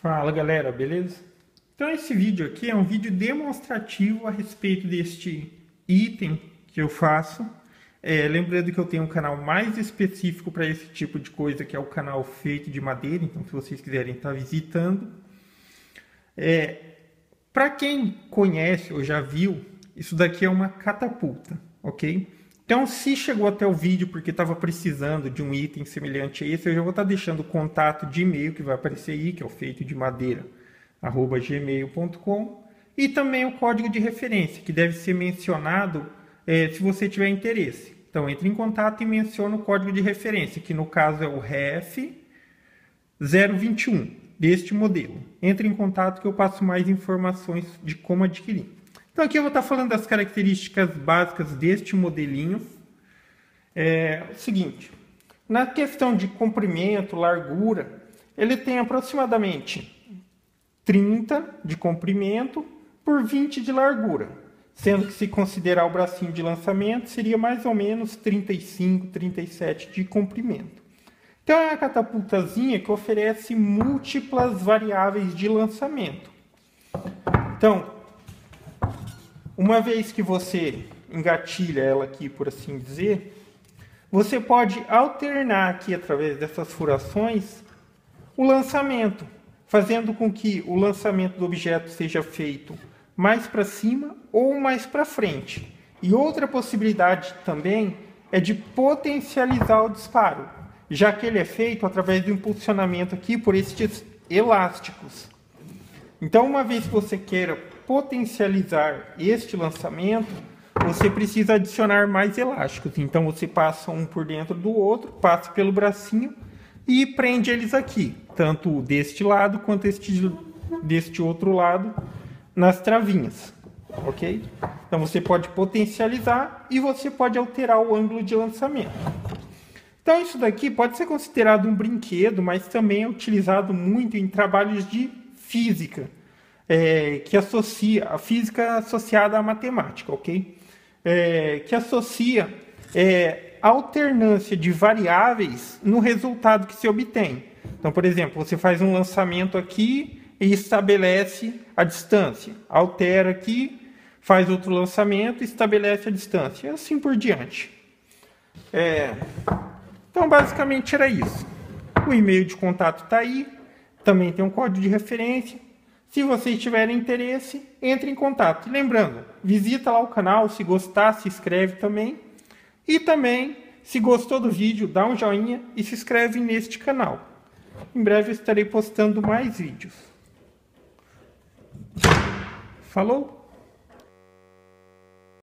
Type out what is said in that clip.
Fala galera, beleza? Então esse vídeo aqui é um vídeo demonstrativo a respeito deste item que eu faço. É, lembrando que eu tenho um canal mais específico para esse tipo de coisa, que é o canal feito de madeira, então se vocês quiserem estar visitando. É, para quem conhece ou já viu, isso daqui é uma catapulta, ok? Então, se chegou até o vídeo porque estava precisando de um item semelhante a esse, eu já vou estar tá deixando o contato de e-mail que vai aparecer aí, que é o feito de madeira, arroba gmail.com, e também o código de referência, que deve ser mencionado é, se você tiver interesse. Então, entre em contato e menciona o código de referência, que no caso é o REF 021, deste modelo. Entre em contato que eu passo mais informações de como adquirir. Então aqui eu vou estar falando das características básicas deste modelinho. É o seguinte, na questão de comprimento, largura, ele tem aproximadamente 30 de comprimento por 20 de largura, sendo que se considerar o bracinho de lançamento, seria mais ou menos 35, 37 de comprimento. Então é uma catapultazinha que oferece múltiplas variáveis de lançamento. Então, uma vez que você engatilha ela aqui, por assim dizer, você pode alternar aqui através dessas furações o lançamento, fazendo com que o lançamento do objeto seja feito mais para cima ou mais para frente. E outra possibilidade também é de potencializar o disparo, já que ele é feito através do impulsionamento aqui por estes elásticos. Então, uma vez que você queira potencializar este lançamento, você precisa adicionar mais elásticos. Então, você passa um por dentro do outro, passa pelo bracinho e prende eles aqui, tanto deste lado quanto este, deste outro lado, nas travinhas. Ok? Então, você pode potencializar e você pode alterar o ângulo de lançamento. Então, isso daqui pode ser considerado um brinquedo, mas também é utilizado muito em trabalhos de física, é, que associa a física associada à matemática, ok? É, que associa é, alternância de variáveis no resultado que se obtém. Então, por exemplo, você faz um lançamento aqui e estabelece a distância, altera aqui, faz outro lançamento e estabelece a distância, e assim por diante. É, então, basicamente era isso. O e-mail de contato está aí, também tem um código de referência. Se vocês tiverem interesse, entre em contato. lembrando, visita lá o canal, se gostar, se inscreve também. E também, se gostou do vídeo, dá um joinha e se inscreve neste canal. Em breve eu estarei postando mais vídeos. Falou?